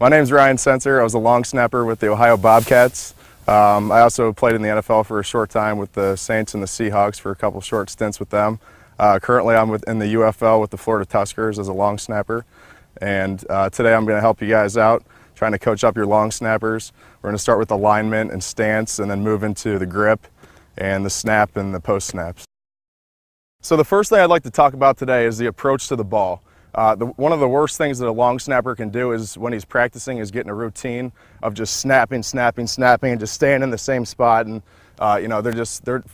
My name's Ryan Senser. I was a long snapper with the Ohio Bobcats. Um, I also played in the NFL for a short time with the Saints and the Seahawks for a couple short stints with them. Uh, currently, I'm with, in the UFL with the Florida Tuskers as a long snapper. And uh, today I'm going to help you guys out, trying to coach up your long snappers. We're going to start with alignment and stance and then move into the grip and the snap and the post snaps. So the first thing I'd like to talk about today is the approach to the ball. Uh, the, one of the worst things that a long snapper can do is when he's practicing is getting a routine of just snapping, snapping, snapping, and just staying in the same spot. And uh, you know they're just they're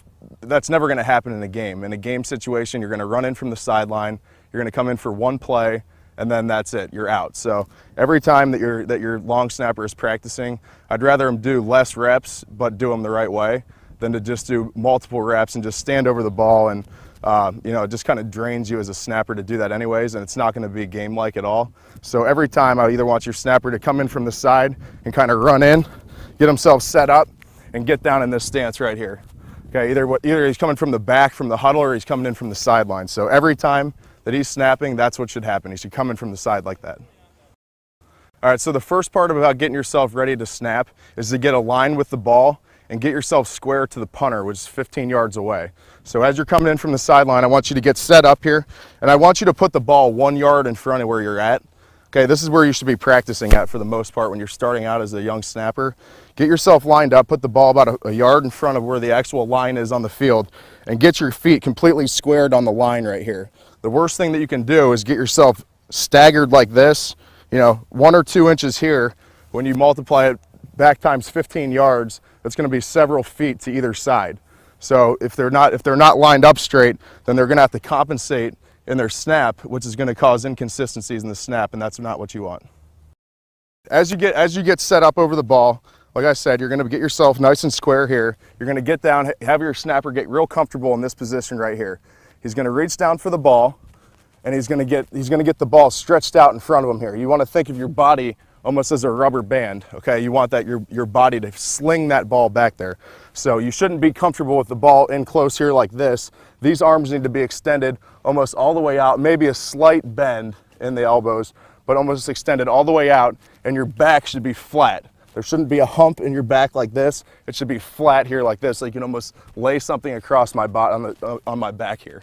that's never going to happen in a game. In a game situation, you're going to run in from the sideline. You're going to come in for one play, and then that's it. You're out. So every time that your that your long snapper is practicing, I'd rather him do less reps but do them the right way than to just do multiple reps and just stand over the ball and uh, you know, it just kind of drains you as a snapper to do that anyways, and it's not going to be game-like at all. So every time I either want your snapper to come in from the side and kind of run in, get himself set up, and get down in this stance right here. Okay, either, either he's coming from the back from the huddle or he's coming in from the sideline. So every time that he's snapping, that's what should happen. He should come in from the side like that. All right, so the first part about getting yourself ready to snap is to get aligned with the ball and get yourself square to the punter, which is 15 yards away. So as you're coming in from the sideline, I want you to get set up here, and I want you to put the ball one yard in front of where you're at. Okay, this is where you should be practicing at for the most part when you're starting out as a young snapper. Get yourself lined up, put the ball about a, a yard in front of where the actual line is on the field, and get your feet completely squared on the line right here. The worst thing that you can do is get yourself staggered like this, you know, one or two inches here. When you multiply it back times 15 yards, that's going to be several feet to either side. So if they're not if they're not lined up straight, then they're going to have to compensate in their snap, which is going to cause inconsistencies in the snap, and that's not what you want. As you get as you get set up over the ball, like I said, you're going to get yourself nice and square here. You're going to get down, have your snapper get real comfortable in this position right here. He's going to reach down for the ball, and he's going to get he's going to get the ball stretched out in front of him here. You want to think of your body almost as a rubber band. Okay, you want that your, your body to sling that ball back there. So you shouldn't be comfortable with the ball in close here like this. These arms need to be extended almost all the way out, maybe a slight bend in the elbows, but almost extended all the way out, and your back should be flat. There shouldn't be a hump in your back like this. It should be flat here like this, so you can almost lay something across my bot on, the, on my back here.